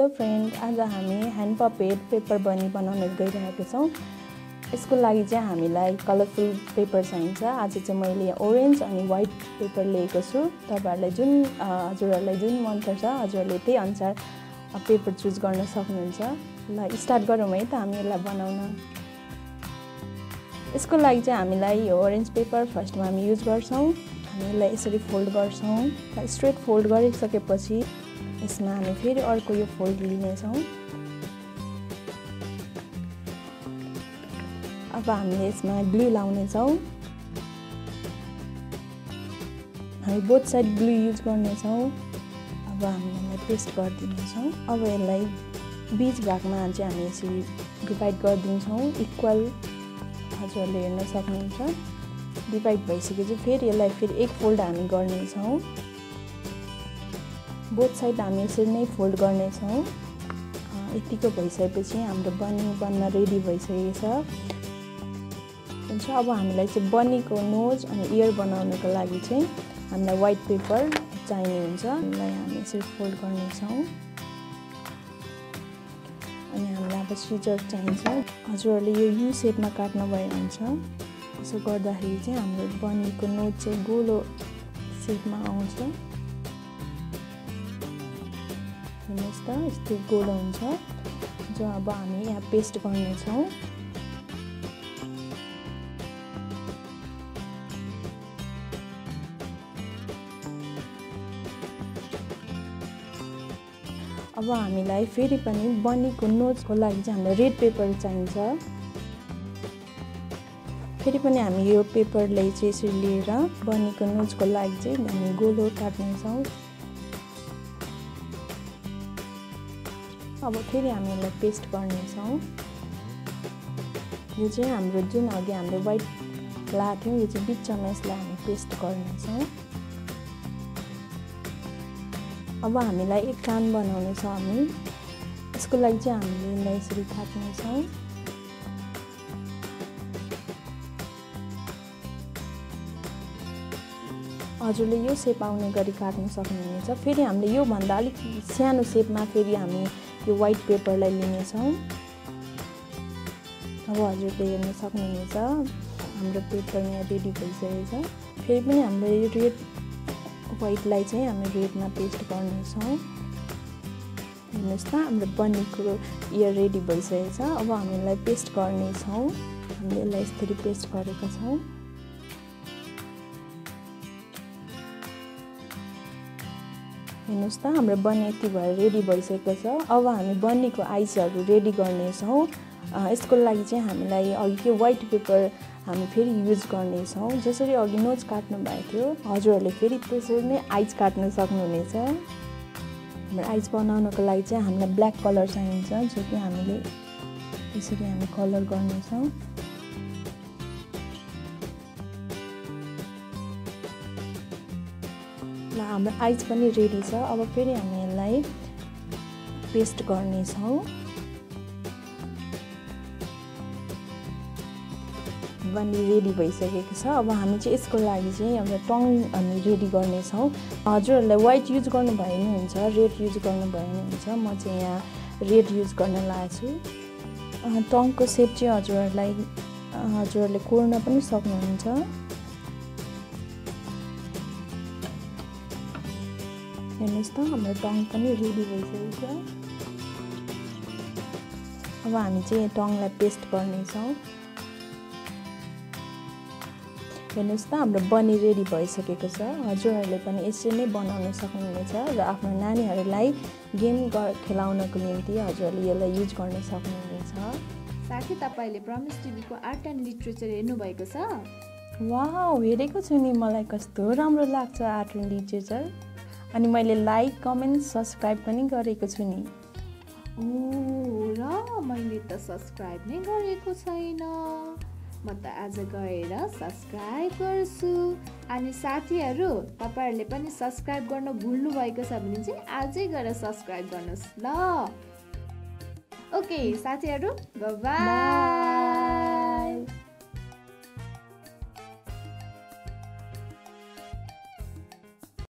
आज हामी hand puppet paper बनी बनाउन गइरहेको छौँ। यसको लागि चाहिँ हामीलाई कलरफुल पेपर चाहिन्छ। आज चाहिँ मैले ओरेन्ज अनि वाइट पेपर लिएको छु। तपाईँहरूलाई जुन हजुरहरूलाई जुन मनपर्छ हजुरहरूले त्यही अनुसार पेपर चुज गर्न सक्नुहुन्छ। ल स्टार्ट गरौँ है त हामी यसलाई बनाउन। यसको लागि चाहिँ हामीलाई यो ओरेन्ज पेपर फर्स्टमा हामी युज गर्छौँ। हामी यसलाई यसरी फोल्ड गर्छौँ। स्ट्रेट फोल्ड गरिसकेपछि यसमा हामी फेरि अर्को यो फोल्ड लिनेछौँ। अब हामीले यसमा ग्लु लाउनेछौँ। हामी बोथ साइड ग्लु युज गर्नेछौँ। अब हामी यसलाई पेस्ट गरिदिनेछौँ। अब यसलाई बिच भागमा चाहिँ हामी यसरी डिभाइड गरिदिन्छौँ। इक्वल हजुरहरूले हेर्न सक्नुहुन्छ। डिभाइड भइसकेपछि फेरि यसलाई फेरि एक फोल्ड हामी गर्नेछौँ। बोथ साइड हामी यसरी नै फोल्ड गर्नेछौँ। यतिको भइसकेपछि हाम्रो बनी बन्न रेडी भइसकेको छ हुन्छ अब हामीलाई चाहिँ बनीको नोज अनि इयर बनाउनको लागि चाहिँ हामीलाई वाइट पेपर चाहिने हुन्छ। हामीलाई हामी यसरी फोल्ड गर्नेछौँ। अनि हामीलाई अब सिजर चाहिन्छ। हजुरहरूले यो यु सेपमा काट्नुभयो हुन्छ। यसो गर्दाखेरि चाहिँ हाम्रो बनीको नोज चाहिँ गोलो सेपमा आउँछ। हेर्नुहोस् त यस्तो गोलो हुन्छ जो अब हामी यहाँ पेस्ट गर्नेछौँ। अब हामीलाई फेरि पनि बनीको नोजको लागि चाहिँ हामीलाई रेड पेपर चाहिन्छ। फेरि पनि हामी यो पेपरलाई चाहिँ यसरी लिएर बनीको नोजको लागि चाहिँ हामी गोलो काट्नेछौँ। अब फेरि हामी यसलाई पेस्ट गर्नेछौँ। यो चाहिँ हाम्रो जुन अघि हामीले वाइट थियौँ यो चाहिँ बिचमा यसलाई हामी पेस्ट गर्नेछौँ। अब हामीलाई एक कान बनाउने छ हामी। यसको लागि चाहिँ हामीले यसलाई यसरी काट्नेछौँ हजुरले यो सेप आउने गरी काट्न सक्नुहुनेछ। फेरि हामीले योभन्दा अलिक सानो सेपमा फेरि हामी यो वाइट पेपरलाई लिनेछौँ। अब हजुरले हेर्न सक्नुहुनेछ हाम्रो पेपर यहाँ रेडी भइसकेको छ फेरि पनि हामीले यो रेड वाइटलाई चाहिँ हामी रेडमा पेस्ट गर्नेछौँ। हेर्नुहोस् त हाम्रो बनीको इयर रेडी भइसकेको छ अब हामीलाई पेस्ट गर्नेछौँ। हामीले यसलाई यसरी पेस्ट गरेका छौँ। हेर्नुहोस् त। हाम्रो बनी यति भएर रेडी भइसकेको छ। अब हामी बनीको आइसहरू रेडी गर्नेछौँ। यसको लागि चाहिँ हामीलाई अघि के वाइट पेपर हामी फेरि युज गर्नेछौँ। जसरी अघि नोज काट्नु भएको थियो हजुरहरूले फेरि त्यसरी नै आइज काट्न सक्नुहुनेछ। हाम्रो आइज बनाउनको लागि चाहिँ हामीलाई ब्ल्याक कलर चाहिन्छ जो कि हामीले त्यसरी हामी कलर गर्नेछौँ। ल हाम्रो आइज पनि रेडी छ। अब फेरि हामी यसलाई पेस्ट गर्नेछौँ। बन्दी रेडी भइसकेको छ। अब हामी चाहिँ यसको लागि चाहिँ अब टङ हामी रेडी गर्नेछौँ। हजुरहरूलाई वाइट युज गर्नुभयो भने हुन्छ रेड युज गर्नुभयो भने हुन्छ। म चाहिँ यहाँ रेड युज गर्न लागेको छु। टङको सेप चाहिँ हजुरहरूलाई हजुरहरूले कोर्न पनि सक्नुहुन्छ। हेर्नुहोस् त हाम्रो टङ पनि रेडी भइसकेको छ अब हामी चाहिँ टङलाई पेस्ट गर्नेछौँ हेर्नुहोस् त हाम्रो बनी रेडी भइसकेको छ हजुरहरूले पनि यसरी नै बनाउन सक्नुहुनेछ र आफ्नो नानीहरूलाई गेम खेलाउनको निम्ति हजुरहरूले यसलाई युज गर्न सक्नुहुनेछ साथी तपाईँले प्रमिस टिभीको आर्ट एन्ड लिटरेचर हेर्नुभएको छ वा हेरेको छु नि मलाई कस्तो राम्रो लाग्छ आर्ट एन्ड लिटरेचर अनि मैले लाइक कमेन्ट सब्सक्राइब पनि गरेको छु नि। र मैले त सब्सक्राइब नै गरेको छैन। म त आज गएर सब्सक्राइब गर्छु। अनि साथीहरू तपाईँहरूले पनि सब्सक्राइब गर्न भुल्नु भएको छ भने चाहिँ आजै गएर सब्सक्राइब गर्नुहोस् ल। ओके साथीहरू बाई